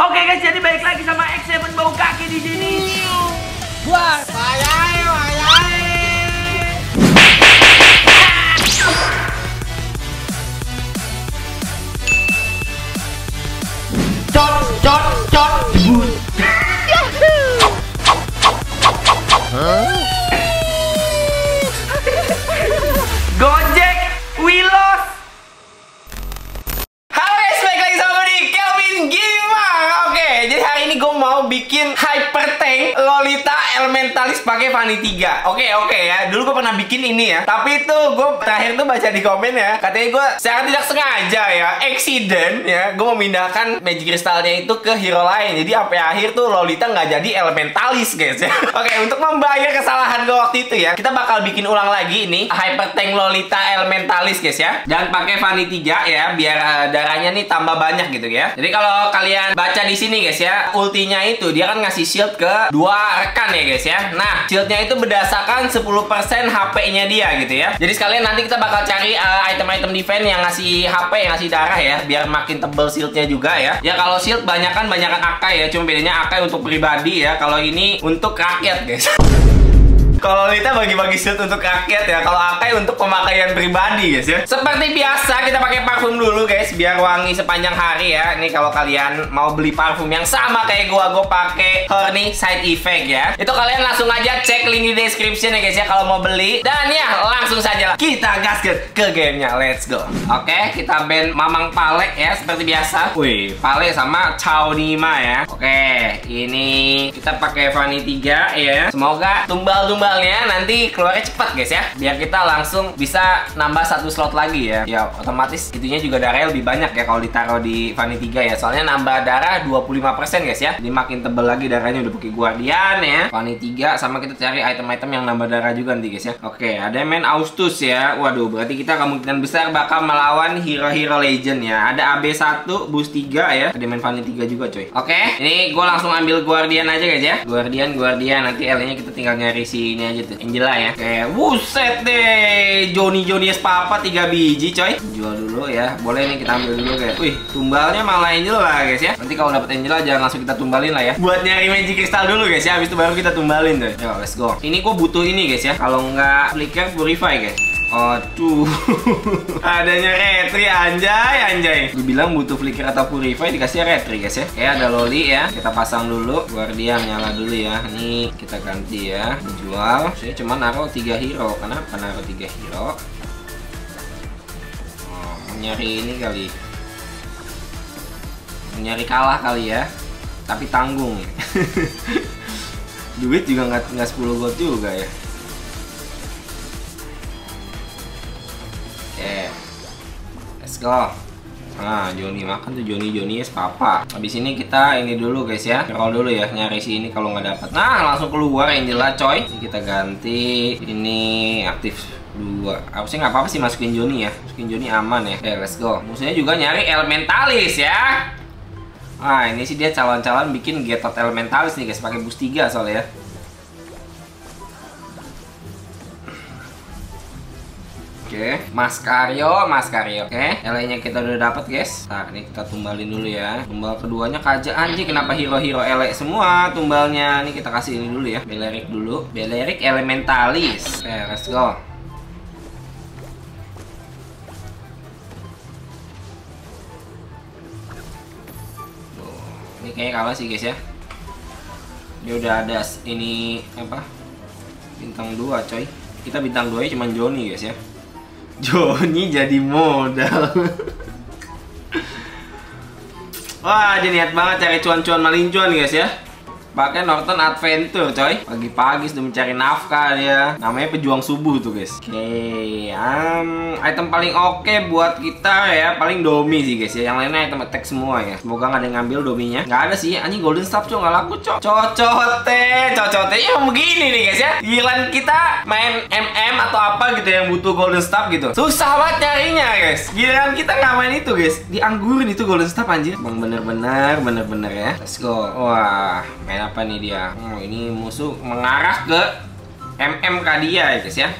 Oke guys, jadi balik lagi sama X7 bau kaki di sini. Elementalis pakai Fanny 3 Oke, oke ya, dulu gue pernah bikin ini ya. Tapi itu gue terakhir tuh baca di komen ya. Katanya gue secara tidak sengaja ya, accident ya Gue memindahkan Magic Crystalnya itu ke hero lain. Jadi sampai akhir tuh Lolita nggak jadi Elementalis guys ya. Oke, untuk membayar kesalahan gue waktu itu ya Kita bakal bikin ulang lagi ini Hyper Tank Lolita Elementalis guys ya. Dan pakai Fanny 3 ya, biar eh, darahnya nih tambah banyak gitu ya. Jadi kalau kalian baca di sini guys ya, ultinya itu dia kan ngasih shield ke dua rekan ya guys ya. Nah, shieldnya itu berdasarkan 10% HP-nya dia gitu ya. Jadi sekalian nanti kita bakal cari eh, item-item defense yang ngasih HP, yang ngasih darah ya, biar makin tebel shieldnya juga ya. Ya kalau shield banyak kan banyakan Akai ya, cuma bedanya Akai untuk pribadi ya. Kalau ini untuk rakyat guys. Kalau Lita bagi-bagi shield untuk rakyat ya, kalau Akai untuk pemakaian pribadi guys ya. Seperti biasa kita pakai parfum dulu guys, biar wangi sepanjang hari ya. Ini kalau kalian mau beli parfum yang sama kayak gua, gua pakai Horny Side Effect ya. Itu kalian langsung aja cek link di description ya guys ya kalau mau beli. Dan ya langsung saja lah kita gaskan ke gamenya. Let's go. Oke, kita band Mamang Pale ya seperti biasa. Wih, Pale sama Chow Nima ya. Oke, ini kita pakai Fanny 3 ya. Semoga tumbal-tumbal tumbalnya nanti keluarnya cepat guys ya. Biar kita langsung bisa nambah satu slot lagi ya. Ya otomatis itunya juga darahnya lebih banyak ya kalau ditaruh di Fanny 3 ya. Soalnya nambah darah 25% guys ya. Jadi makin tebel lagi darahnya udah pakai Guardian ya. Fanny 3 sama kita cari item-item yang nambah darah juga nanti guys ya. Oke ada main Austus ya. Waduh berarti kita kemungkinan besar bakal melawan hero-hero legend ya. Ada AB1 boost 3 ya. Ada main Fanny 3 juga coy. Oke ini gue langsung ambil Guardian aja guys ya. Guardian Guardian. Nanti L nya kita tinggal nyari si ini aja tuh Angela ya. Kayak wuset deh Joni Joni es papa 3 biji coy. Jual dulu ya boleh nih kita ambil dulu guys. Wih tumbalnya malah Angela guys ya. Nanti kalau dapet Angela jangan langsung kita tumbalin lah ya. Buat nyari magic crystal dulu guys ya. Habis itu baru kita tumbalin tuh yo let's go. Ini kok butuh ini guys ya. Kalau nggak flicker purify guys Aduh, adanya retri anjay anjay. Gue bilang butuh flicker atau purify dikasih retri guys ya. Kayak ada loli ya. Kita pasang dulu. Guardian nyala dulu ya. Ini kita ganti ya. Dijual. Saya cuma naruh 3 hero. Kenapa naruh 3 hero? Oh, nyari ini kali. Nyari kalah kali ya. Tapi tanggung. Duit juga nggak 10 gold juga ya. Let's go. Nah, Joni makan tuh Joni Joni es papa. Habis ini kita ini dulu guys ya. Roll dulu ya nyari si ini kalau nggak dapat. Nah, langsung keluar Angela coy. Ini kita ganti ini aktif dua. Harusnya nggak apa-apa sih masukin Joni ya. Masukin Joni aman ya. Oke, let's go. Musuhnya juga nyari Elementalis ya. Nah, ini sih dia calon-calon bikin Getot Elementalis nih guys pakai boost 3 soalnya ya. Oke, Maskario, Maskario. Oke, LE-nya kita udah dapat, guys. Nah, ini kita tumbalin dulu ya. Tumbal keduanya kaja anjing kenapa hero-hero LE semua tumbalnya. Ini kita kasih ini dulu ya. Belerik dulu. Belerik Elementalis. Oke, let's go. Ini kayaknya kalah sih, guys ya. Dia udah ada ini apa? Bintang 2, coy. Kita bintang 2 nya cuma Joni, guys ya. Joni jadi modal. Wah, jadi niat banget cari cuan-cuan malincuan guys ya. Pakai Norton Adventure coy. Pagi-pagi sudah mencari nafkah dia. Namanya pejuang subuh tuh guys. Oke okay, um, Item paling oke okay buat kita ya Paling domi sih guys ya. Yang lainnya item attack semua ya. Semoga nggak ada yang ngambil dominya. Nggak ada sih Anjing golden staff cok nggak laku cok. Cocote Cocote. Ya begini nih guys ya. Giliran kita main MM atau apa gitu yang butuh golden staff gitu. Susah banget nyarinya guys. Giliran kita nggak main itu guys. Dianggurin itu golden staff anjir. Bang bener-bener Bener-bener ya. Let's go. Wah main apa nih dia? Oh, ini musuh mengarah ke MMK dia ya guys ya.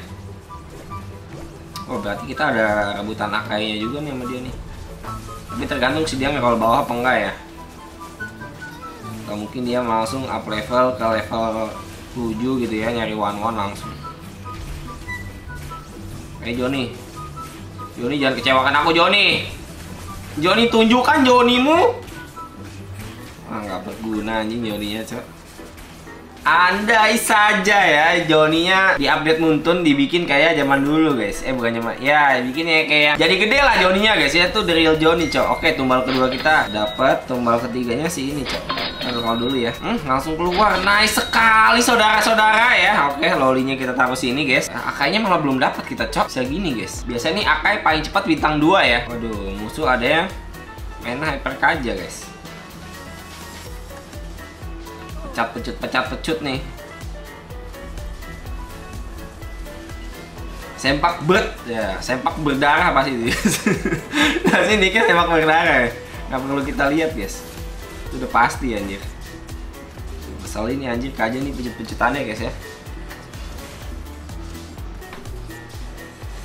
Oh berarti kita ada rebutan akainya juga nih sama dia nih. Tapi tergantung sih dia nge-roll bawah apa enggak ya. atau mungkin dia langsung up level ke level 7 gitu ya nyari one one langsung eh Joni Joni jangan kecewakan aku Joni Joni tunjukkan Jonimu ah nggak berguna anjing Joninya cok. Andai saja ya Joninya di update Muntun dibikin kayak zaman dulu guys. Eh bukan zaman Ya bikinnya kayak Jadi gede lah Joninya guys. Ya Itu the real Joni cok. Oke tumbal kedua kita dapat Tumbal ketiganya sih ini cok. Kalau dulu ya. Hmm, Langsung keluar. Nice sekali saudara-saudara ya. Oke lolinya kita taruh sini guys. Nah, Akainya malah belum dapat kita cok. Bisa gini guys. Biasanya nih Akai paling cepat bintang 2 ya. Waduh musuh ada yang Main hyper kaja guys pecat pecut pecat pecut nih. Sempak bet ya sempak berdarah pasti itu nah sini kan sempak berdarah nggak perlu kita lihat guys. Itu udah pasti anjir. Kesel ini anjir kaja nih pecut pecutannya guys ya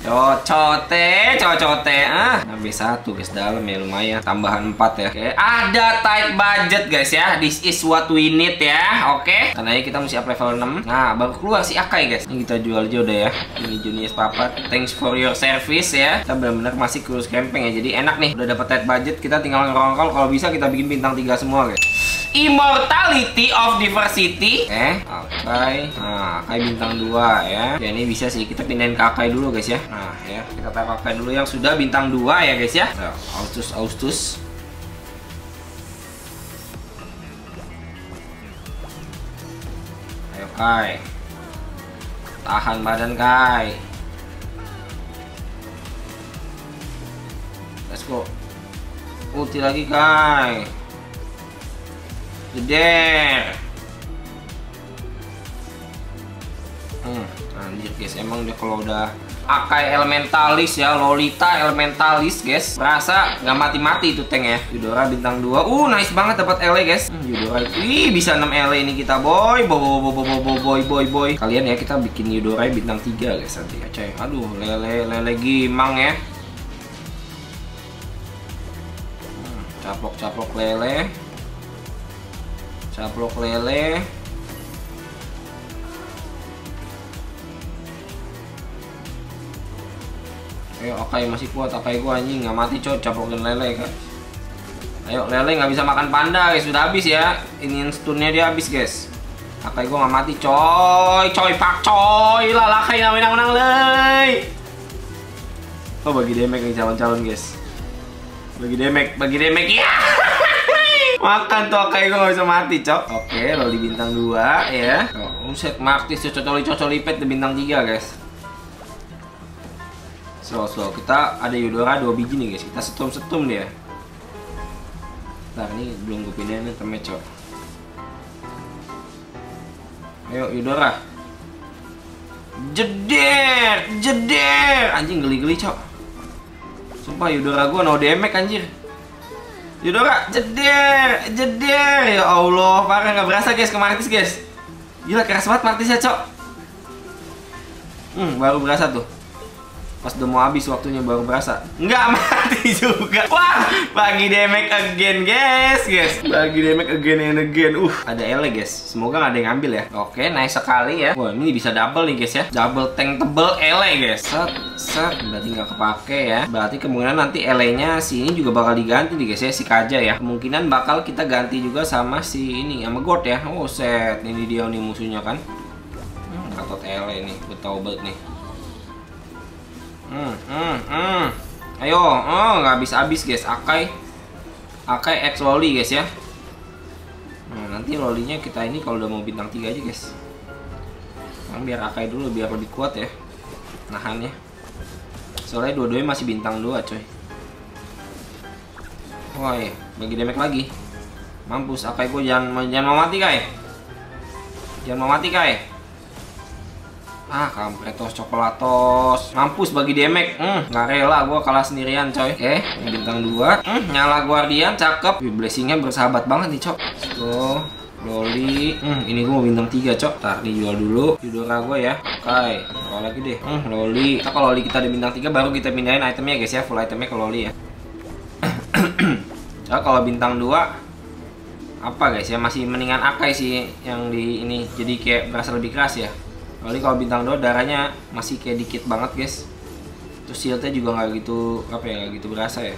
Cocote, cocote, ah. Nah, B1 guys dalam ya lumayan. Tambahan 4 ya. Oke, ada tight budget guys ya. This is what we need ya. Oke. Karena kita mesti up level 6. Nah, baru keluar si Akai guys. Ini kita jual aja udah ya. Ini Junius Papat. Thanks for your service ya. Kita benar-benar masih cruise camping ya. Jadi enak nih. Udah dapat tight budget, kita tinggal ngerongkol. Kalau bisa kita bikin bintang 3 semua guys. Immortality of Diversity. Eh, Akai Nah, Akai bintang 2 ya. Ya ini bisa sih, kita pindahin ke dulu guys ya. Nah ya, kita taruh Akai dulu yang sudah bintang 2 ya guys ya. Nah, Austus, Austus. Ayo Kai. Tahan badan Kai. Let's go. Ulti lagi Kai Jeder. Hmm, anjir guys, emang dia kalau udah Akai elementalis ya, Lolita elementalis guys Berasa nggak mati-mati itu tank ya. Yudora bintang 2 Uh nice banget dapat LE guys. Hmm, Yudora Ih bisa 6 LE ini kita boy. Boy boy boy boy boy boy boy. Kalian ya kita bikin Yudora bintang 3 guys nanti ya coy. Aduh lele lele gimang ya. Hmm, Caplok-caplok lele caplok lele. Ayo Akai masih kuat. Akai gua anjing. Nggak mati coy caplokin lele kan ayo lele nggak bisa makan panda guys. Sudah habis ya. Ini stunnya dia habis guys. Akai gua nggak mati coy. Coy pak coy. Lah lakai menang menang lei. Oh bagi demek nih calon-calon guys. Bagi demek bagi demek. Ya Makan tuh kayak gue gak bisa mati, cok. Oke, di bintang 2 ya. Oh, set Martis cocoli cocoli pet di bintang 3, guys. Slow slow. Kita ada Yudora 2 biji nih, guys. Kita setum-setum dia. Ntar ini belum gue pindahin temen, cok. Ayo Yudora. Jeder, jeder. Anjing geli-geli, cok. Sumpah Yudora gue no damage anjir. Yudora, jeder, jeder. Ya Allah, parah nggak berasa guys ke Martis guys. Gila keras banget Martis ya, Cok. Hmm, baru berasa tuh. Pas udah mau habis waktunya baru berasa. Nggak mati juga. Wah, bagi damage again, guys, guys. Bagi damage again and again. Uh, ada ele, guys. Semoga nggak ada yang ngambil ya. Oke, nice sekali ya. Wah, ini bisa double nih, guys ya. Double tank tebel ele, guys. Set, set. Berarti nggak kepake ya. Berarti kemungkinan nanti ele-nya si ini juga bakal diganti nih, guys ya. Si Kaja ya. Kemungkinan bakal kita ganti juga sama si ini, sama God ya. Oh, set. Ini dia nih musuhnya kan. Hmm, gatot ele nih. Gue tau banget nih. Hmm, hmm, hmm. Ayo, oh nggak habis-habis guys. Akai, Akai X Loli guys ya. Nah, nanti lolinya kita ini kalau udah mau bintang 3 aja guys. Nah, biar Akai dulu biar lebih kuat ya. Nahannya. Soalnya dua-duanya masih bintang 2 coy. Woi, bagi damage lagi. Mampus, Akai gue jangan jangan mau mati kai. Jangan mau mati kai. Ah, kampletos coklatos. Mampus bagi demek. Hmm, nggak rela gua kalah sendirian, coy. Oke, okay, bintang 2. Hmm, nyala guardian cakep. Blessingnya bersahabat banget nih, cok. Tuh. Loli. Hmm, ini gua mau bintang 3, cok. Tar dijual dulu. Yudora gua ya. Oke, okay. Kalau lagi deh. Hmm, Loli. Kita kalau Loli kita ada bintang 3 baru kita pindahin itemnya guys ya. Full itemnya ke Loli ya. nah, kalau bintang 2 apa guys ya masih mendingan Akai sih yang di ini jadi kayak berasa lebih keras ya Loli kalau bintang 2 darahnya masih kayak dikit banget guys. Terus shieldnya juga nggak gitu apa ya nggak gitu berasa ya.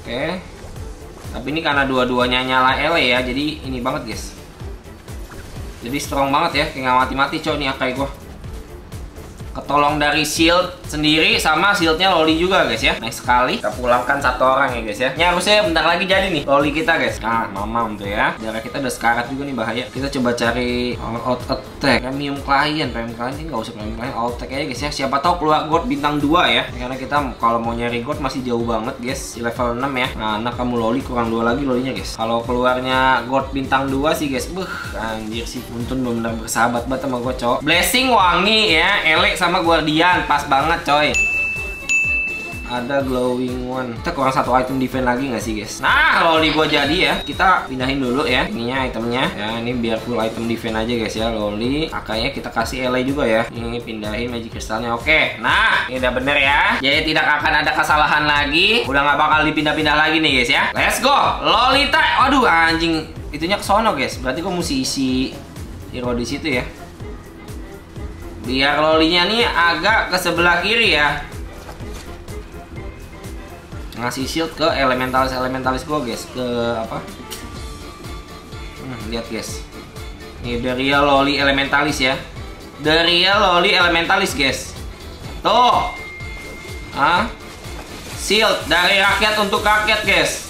Oke. Tapi ini karena dua-duanya nyala ele ya jadi ini banget guys. Jadi strong banget ya kayak nggak mati-mati cowok nih Akai gua ketolong dari shield sendiri sama shieldnya Loli juga guys ya. Nice sekali. Kita pulangkan satu orang ya guys ya. Ini harusnya bentar lagi jadi nih Loli kita guys. Nah mamam tuh ya. Darah kita udah sekarat juga nih bahaya. Kita coba cari out attack. Premium client premium client ini nggak usah premium client all attack aja guys ya. Siapa tahu keluar god bintang 2 ya. Karena kita kalau mau nyari god masih jauh banget guys di level 6 ya. Nah anak kamu Loli kurang dua lagi Lolinya guys. Kalau keluarnya god bintang 2 sih guys buh anjir sih untung benar bersahabat banget sama gue cowok. Blessing wangi ya elek sama guardian pas banget coy. Ada glowing one. Kita kurang satu item defense lagi nggak sih guys? Nah loli gua jadi ya. Kita pindahin dulu ya ininya itemnya. Ya ini biar full item defense aja guys ya loli. Akanya kita kasih LA juga ya. Ini pindahin magic kristalnya oke. Nah ini udah bener ya. Jadi tidak akan ada kesalahan lagi. Udah nggak bakal dipindah-pindah lagi nih guys ya. Let's go. Lolita aduh anjing. Itunya kesono guys. Berarti gua mesti isi hero di situ ya biar lolinya nih agak ke sebelah kiri ya. Ngasih shield ke elementalis elementalis gue guys. Ke apa? Hmm, lihat guys. Ini dari loli elementalis ya. Dari loli elementalis guys. Tuh. Ah shield dari rakyat untuk rakyat guys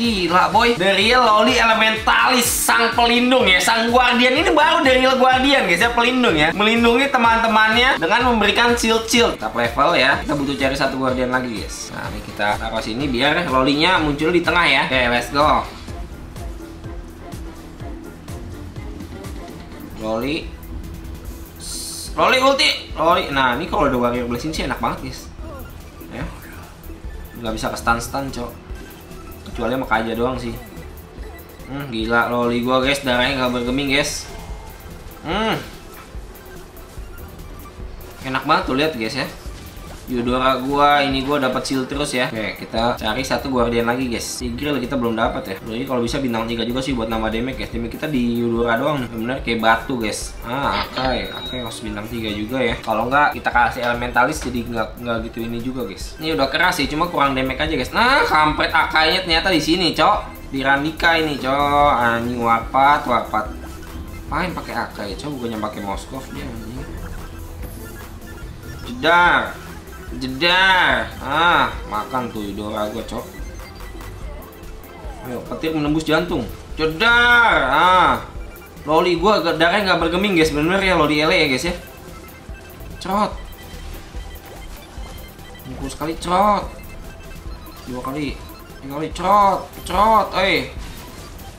Gila boy. Dari Loli Elementalis Sang pelindung ya. Sang Guardian. Ini baru dari Guardian guys ya. Pelindung ya. Melindungi teman-temannya Dengan memberikan shield-shield. Kita level ya. Kita butuh cari satu Guardian lagi guys. Nah ini kita taruh sini Biar Lolinya muncul di tengah ya. Oke let's go. Loli. Loli ulti. Loli. Nah ini kalau ada Warrior Blessing sih enak banget guys. Ya. Gak bisa ke stun-stun cok kecuali sama aja doang sih. Hmm, gila loli gua guys. Darahnya gak bergeming guys. Hmm. Enak banget tuh lihat guys ya Yudora gua ini gua dapat shield terus ya. Oke, kita cari satu guardian lagi, guys. Tigreal kita belum dapat ya. Jadi kalau bisa bintang 3 juga sih buat nama damage guys. Damage kita di Yudora doang. Bener kayak batu, guys. Ah, oke. Oke, harus bintang 3 juga ya. Kalau enggak kita kasih elementalis jadi nggak nggak gitu ini juga, guys. Ini udah keras sih, cuma kurang damage aja, guys. Nah, kampret akainya ternyata di sini, Cok. Di Randika ini, Cok. Anjing warpat, warpat. Main pakai akai, Cok. Bukannya pakai Moskov dia anjing. Jedar jedar ah makan tuh idora gue cok. Ayo petir menembus jantung. Jedar ah. Loli gue darahnya nggak bergeming guys. Bener ya loli ele ya guys ya. Cerot. Mukul sekali cerot. Dua kali tiga kali cerot cerot eh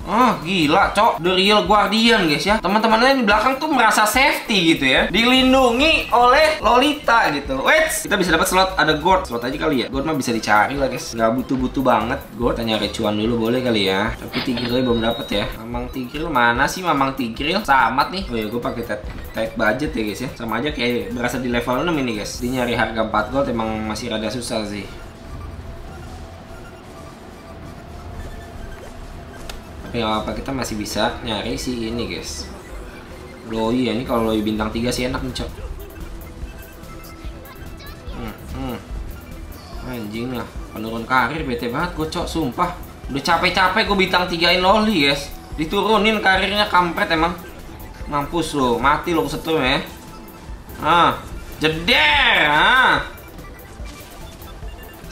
Ah, gila, cok. The real guardian, guys ya. Teman-temannya di belakang tuh merasa safety gitu ya. Dilindungi oleh Lolita gitu. Wait, kita bisa dapat slot ada gold. Slot aja kali ya. Gold mah bisa dicari lah, guys. Gak butuh-butuh banget. Gold tanya recuan dulu boleh kali ya. Tapi Tigril belum dapat ya. Mamang Tigril mana sih Mamang Tigril? Samat nih. Oh ya, gue pakai tight, tight budget ya, guys ya. Sama aja kayak berasa di level 6 ini, guys. Dia nyari harga 4 gold emang masih rada susah sih. Tapi apa kita masih bisa nyari si ini guys. Loi ya ini kalau Loi bintang 3 sih enak nih cok. Hmm, hmm. anjing lah penurun karir bete banget gue cok sumpah. Udah capek-capek gue bintang 3in Loli guys. Diturunin karirnya kampret emang. Mampus lo mati lo kesetrum ya. Ah jeder ah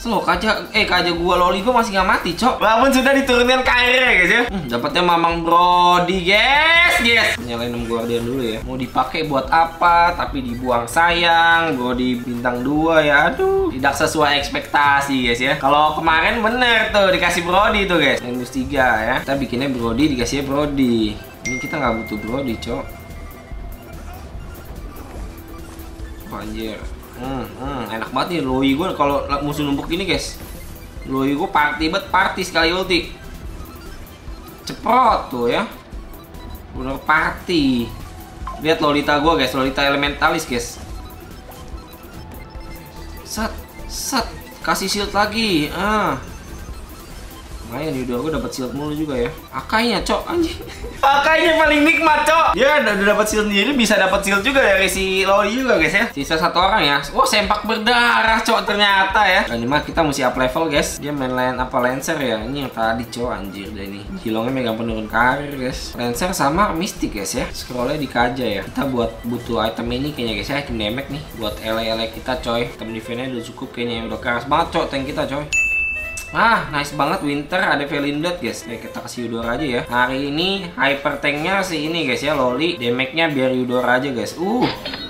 Slow kaca eh kaca gua loli gua masih nggak mati, Cok. Walaupun sudah diturunkan karir ya, guys ya. Hmm, dapatnya Mamang Brody, guys. Yes. Nyalain 6 guardian dulu ya. Mau dipakai buat apa? Tapi dibuang sayang. Brody bintang 2 ya. Aduh, tidak sesuai ekspektasi, guys ya. Kalau kemarin bener tuh dikasih Brody tuh, guys. Minus 3 ya. Kita bikinnya Brody dikasih Brody. Ini kita nggak butuh Brody, Cok. Anjir. Hmm, hmm, enak banget nih Loi gue kalau musuh numpuk ini guys. Loi gue party bet party sekali ulti. Ceprot tuh ya. Bener party. Lihat Lolita gue guys, Lolita elementalis guys. Set, set, kasih shield lagi. Ah. Lumayan Yudora gue dapat shield mulu juga ya. Akainya, Cok, anjing. Akainya paling nikmat, Cok. Ya udah, dapat shield sendiri bisa dapat shield juga dari si Loli juga, guys ya. Sisa satu orang ya. Wah, sempak berdarah, Cok, ternyata ya. Dan ini mah kita mesti up level, guys. Dia main lain apa Lancer ya? Ini yang tadi, Cok, anjir deh ini. Hilongnya megang penurun karir, guys. Lancer sama Mystic, guys ya. Scrollnya dikaja ya. Kita buat butuh item ini kayaknya, guys ya. Item damage nih buat ele-ele kita, coy. Item defense-nya udah cukup kayaknya. Udah keras banget, Cok, tank kita, coy. Ah, nice banget Winter ada Velindot guys. Oke, kita kasih Eudora aja ya. Hari ini hyper tanknya si ini guys ya, Loli. Damage-nya biar Eudora aja guys. Uh,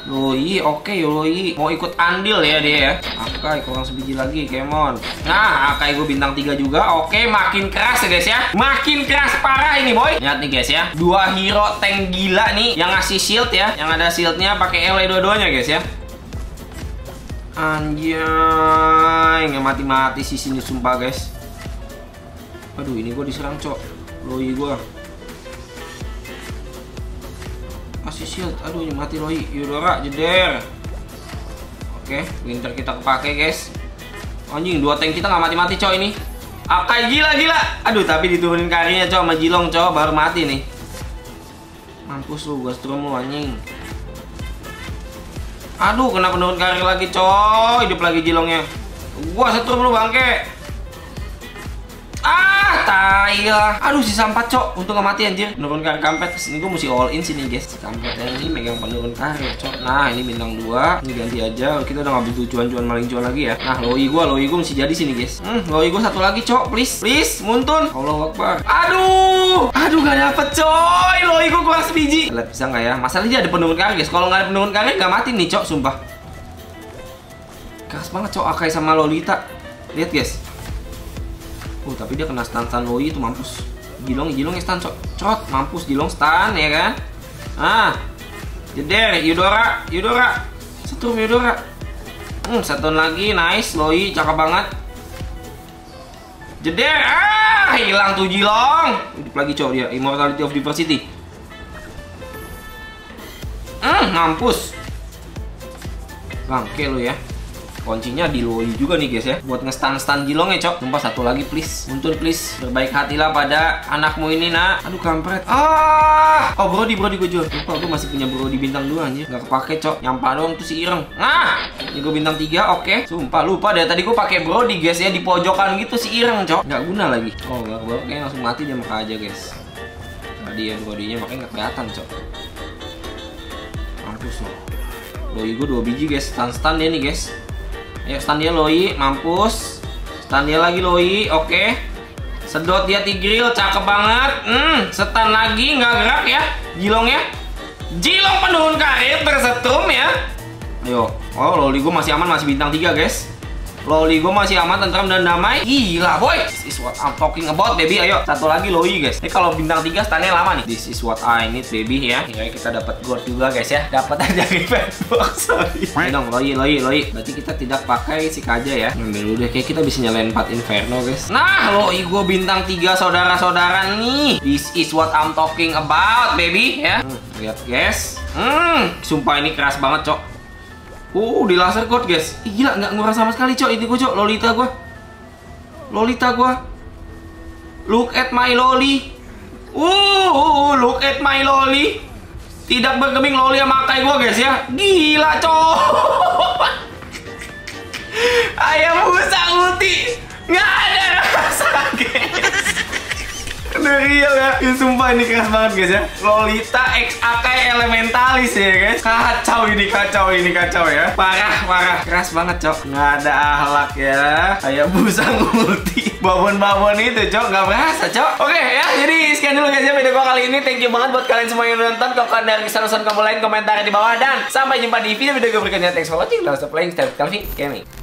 Loi, oke okay, Loi. Mau ikut andil ya dia ya. Akai kurang sebiji lagi, Kemon. Nah, Akai gue bintang 3 juga. Oke, makin keras ya guys ya. Makin keras parah ini boy. Lihat nih guys ya. Dua hero tank gila nih yang ngasih shield ya. Yang ada shieldnya pakai LE dua-duanya guys ya. Anjay, nggak mati-mati sih sini sumpah guys. Aduh, ini gue diserang cok. Loi gue. Kasih shield. Aduh, mati Loi. Eudora jeder. Oke, winter kita kepake guys. Anjing, dua tank kita nggak mati-mati cok ini. Akai gila gila. Aduh, tapi diturunin karinya cok sama Jilong cok baru mati nih. Mampus lu, gue strum lu anjing. Aduh, kena penurun karir lagi, coy. Hidup lagi jilongnya. Gua setrum lu, bangke. Tai lah. Aduh, sisa 4, cok. Untung gak mati anjir. Penurun karir kampret. Ini gua mesti all in sini, guys. Si kampretnya ini megang penurun karir, cok. Nah, ini bintang 2. Ini ganti aja. Kita udah ngambil tujuan-tujuan maling jual lagi ya. Nah, loi gua, loi gua mesti jadi sini, guys. Hmm, loi gua satu lagi, cok. Please, please, muntun. Allah Akbar. Aduh. Aduh, gak dapet, coy. Loi gua kurang sebiji. Lihat bisa nggak ya? Masalahnya ada penurun karir, guys. Kalau nggak ada penurun karir, nggak mati nih, cok. Sumpah. Keras banget, cok. Akai sama Lolita. Lihat, guys. Oh, tapi dia kena stun-stun Loi itu mampus. Jilong, Jilong ya stun, cok. Cot, mampus Jilong stun ya kan? Ah. Jeder, Eudora, Eudora. Setrum Eudora. Hmm, satu lagi, nice. Loi, cakep banget. Jeder, ah, hilang tuh Jilong. Hidup lagi cowok dia, Immortality of Diversity. Hmm, mampus. Bangke lu ya. Kuncinya di Loi juga nih guys ya. Buat nge-stun-stun Jilong ya cok. Sumpah satu lagi please. Untun please. Berbaik hatilah pada anakmu ini nak. Aduh kampret. Ah! Oh Brody Brody gue jual. Lupa gue masih punya Brody bintang 2 anjir. Gak kepake cok. Nyampa doang tuh si Ireng. Nah Ini gue bintang 3 oke. Okay. Sumpah lupa deh. Tadi gue pakai Brody guys ya Di pojokan gitu si Ireng cok. Gak guna lagi. Oh gak gue kayaknya langsung mati dia maka aja guys. Tadi ya Brodynya makanya gak kelihatan cok. Mampus loh Loi gue 2 biji guys. Stun-stun dia nih guys Ayo stun dia Loi, mampus. Stun dia lagi Loi, oke. Sedot dia Tigril, cakep banget. Hmm, stun lagi, nggak gerak ya. Jilong ya. Jilong penurun karir tersetrum ya. Ayo. Oh, Loli gue masih aman, masih bintang 3 guys. Loli gue masih aman, tentram dan damai. Gila boy. This is what I'm talking about baby. Ayo, satu lagi Loi guys. Ini kalau bintang 3 stunnya lama nih. This is what I need baby ya. Ya kita dapat gold juga guys ya. Dapat aja event box. Sorry. Ayo dong Loi, Loi, Loi. Berarti kita tidak pakai si Kaja ya. Ambil dulu deh. Kayak kita bisa nyalain 4 Inferno guys. Nah, Loi gue bintang 3 saudara-saudara nih. This is what I'm talking about baby ya. Hmm, lihat guys. Hmm, sumpah ini keras banget cok. Uh, di laser code guys. Ih, gila, nggak ngurang sama sekali, cok. Ini gue, cok. Lolita gue. Lolita gue. Look at my loli. Uh, look at my loli. Tidak bergeming loli sama kayak gue, guys ya. Gila, cok. Ayam busa uti. Nggak ada rasa, guys. Udah real ya Ini sumpah ini keras banget guys ya. Lolita X Akai Elementalis ya guys. Kacau ini kacau ini kacau ya. Parah parah. Keras banget cok. Nggak ada ahlak ya. Kayak busang multi. Babon-babon itu cok. Nggak berasa cok. Oke ya. Jadi sekian dulu guys ya video gua kali ini. Thank you banget buat kalian semua yang nonton. Kalau kalian ada kesan-kesan kamu lain Komentar di bawah. Dan sampai jumpa di video-video gue berikutnya. Thanks for watching. Don't stop playing. Stay with Calvin Gaming